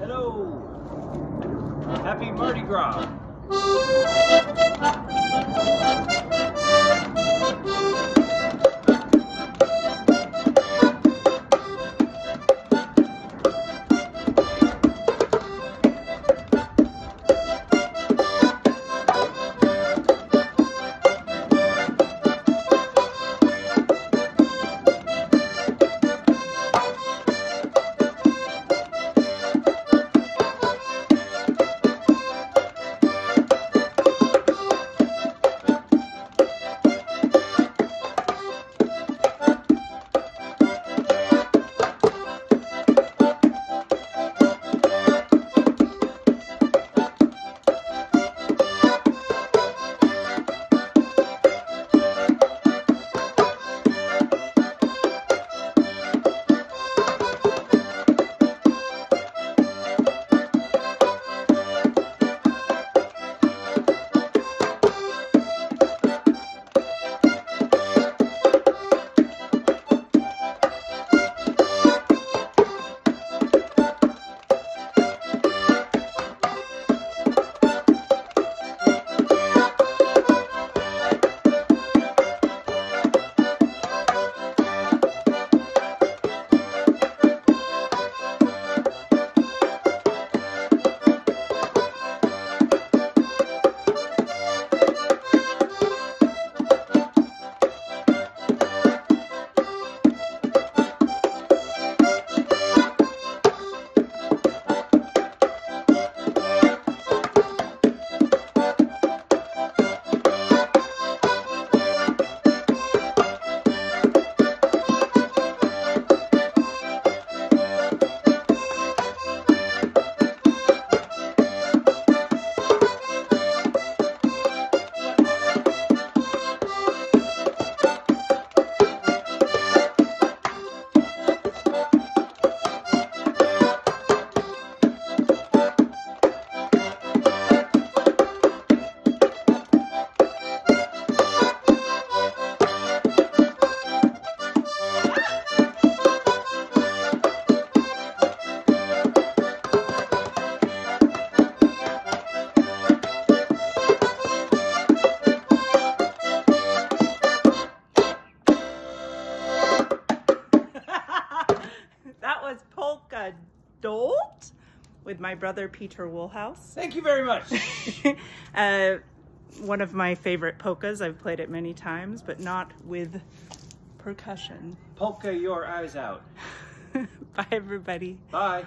Hello. Happy Mardi Gras. That was Polka Dolt with my brother Peter Woolhouse. Thank you very much. uh, one of my favorite polkas. I've played it many times, but not with percussion. Polka your eyes out. Bye, everybody. Bye.